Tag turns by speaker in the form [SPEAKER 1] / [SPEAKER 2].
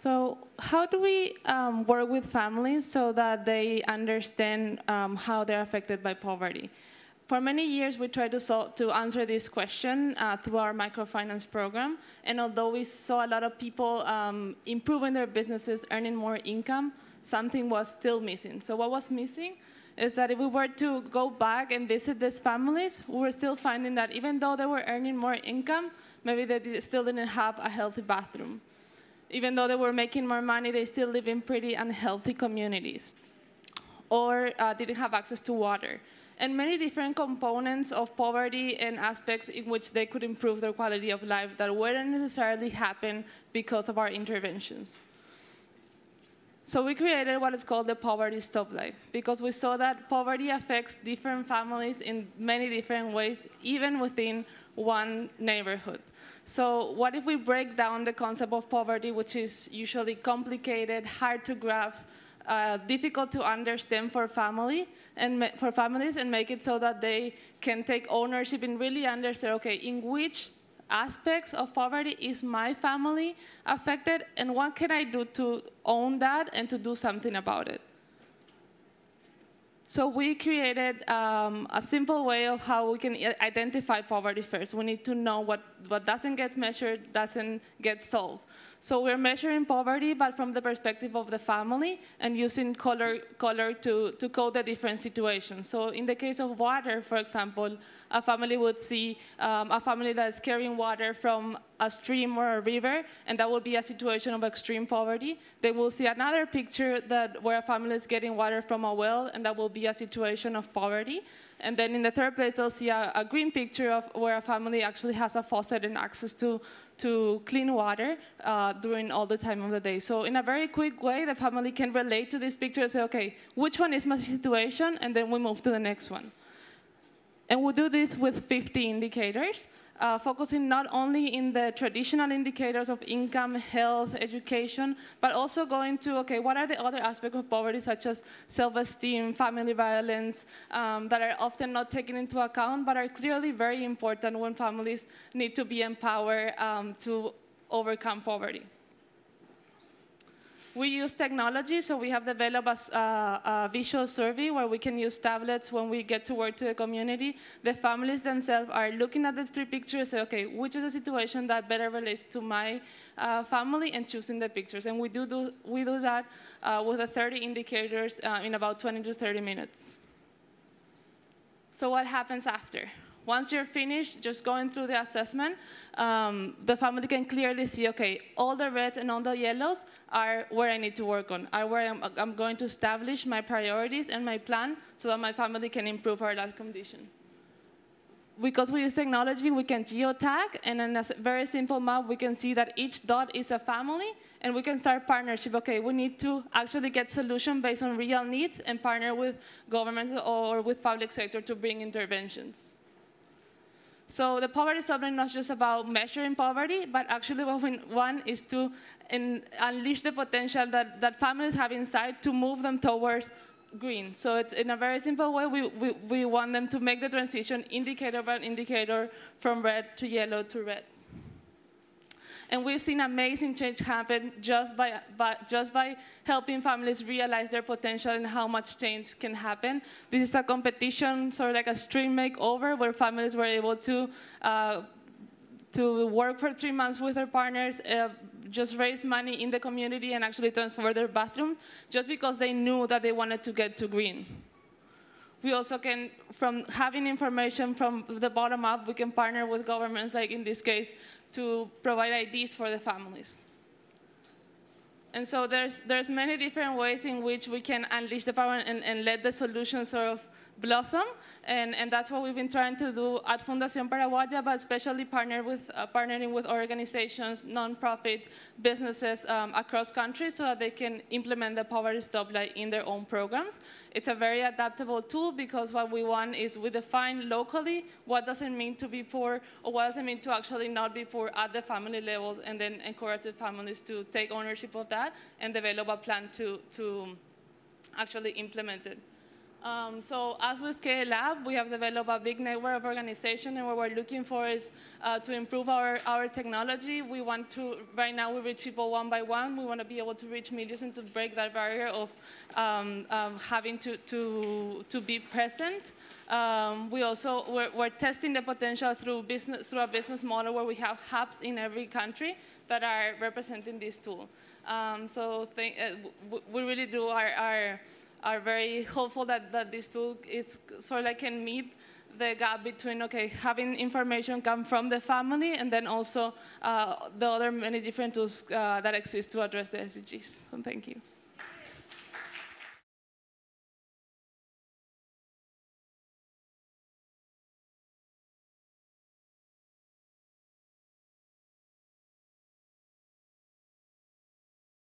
[SPEAKER 1] So how do we um, work with families so that they understand um, how they're affected by poverty? For many years, we tried to, solve, to answer this question uh, through our microfinance program. And although we saw a lot of people um, improving their businesses, earning more income, something was still missing. So what was missing is that if we were to go back and visit these families, we were still finding that even though they were earning more income, maybe they still didn't have a healthy bathroom. Even though they were making more money, they still live in pretty unhealthy communities or uh, didn't have access to water and many different components of poverty and aspects in which they could improve their quality of life that wouldn't necessarily happen because of our interventions. So we created what is called the Poverty Stoplight because we saw that poverty affects different families in many different ways, even within one neighborhood. So what if we break down the concept of poverty, which is usually complicated, hard to grasp, uh, difficult to understand for family and for families and make it so that they can take ownership and really understand, okay, in which aspects of poverty is my family affected and what can I do to own that and to do something about it. So we created um, a simple way of how we can identify poverty first. We need to know what, what doesn't get measured, doesn't get solved. So we're measuring poverty, but from the perspective of the family and using color, color to, to code the different situations. So in the case of water, for example, a family would see um, a family that is carrying water from a stream or a river, and that will be a situation of extreme poverty. They will see another picture that where a family is getting water from a well, and that will be a situation of poverty. And then in the third place, they'll see a, a green picture of where a family actually has a faucet and access to, to clean water uh, during all the time of the day. So in a very quick way, the family can relate to this picture and say, okay, which one is my situation? And then we move to the next one. And we do this with 50 indicators uh, focusing not only in the traditional indicators of income, health, education, but also going to, okay, what are the other aspects of poverty, such as self-esteem, family violence, um, that are often not taken into account, but are clearly very important when families need to be empowered um, to overcome poverty. We use technology, so we have developed a, a, visual survey where we can use tablets when we get to work to the community. The families themselves are looking at the three pictures, say, okay, which is a situation that better relates to my uh, family, and choosing the pictures. And we do, do we do that uh, with the 30 indicators uh, in about 20 to 30 minutes. So what happens after? Once you're finished just going through the assessment, um, the family can clearly see, okay, all the reds and all the yellows are where I need to work on, are where I'm, I'm going to establish my priorities and my plan so that my family can improve our life condition because we use technology, we can geotag, and in a very simple map, we can see that each dot is a family, and we can start partnership. Okay, we need to actually get solution based on real needs and partner with governments or with public sector to bring interventions. So the poverty solving not just about measuring poverty, but actually what we want is to unleash the potential that, that families have inside to move them towards green. So it's in a very simple way, we, we, we want them to make the transition indicator by indicator from red to yellow to red. And we've seen amazing change happen just by, by, just by helping families realize their potential and how much change can happen. This is a competition, sort of like extreme makeover, where families were able to, uh, to work for three months with their partners, uh, just raise money in the community and actually transform their bathroom, just because they knew that they wanted to get to green. We also can, from having information from the bottom up, we can partner with governments, like in this case, to provide IDs for the families. And so there's, there's many different ways in which we can unleash the power and, and let the solution sort of blossom, and, and that's what we've been trying to do at Fundación Paraguaya, but especially partner with, uh, partnering with organizations, nonprofit businesses um, across countries so that they can implement the poverty stoplight in their own programs. It's a very adaptable tool because what we want is we define locally what does it mean to be poor or what does it mean to actually not be poor at the family level and then encourage the families to take ownership of that and develop a plan to, to actually implement it. Um, so as we scale up, we have developed a big network of organizations, and what we're looking for is uh, to improve our, our technology. We want to, right now we reach people one by one. We want to be able to reach millions and to break that barrier of um, um, having to, to, to be present. Um, we also, we're, we're, testing the potential through, business, through a business model where we have hubs in every country that are representing this tool. Um, so uh, we really do our, our are very hopeful that, that this tool is sort of like can meet the gap between okay having information come from the family and then also uh, the other many different tools uh, that exist to address the SDGs. So thank you.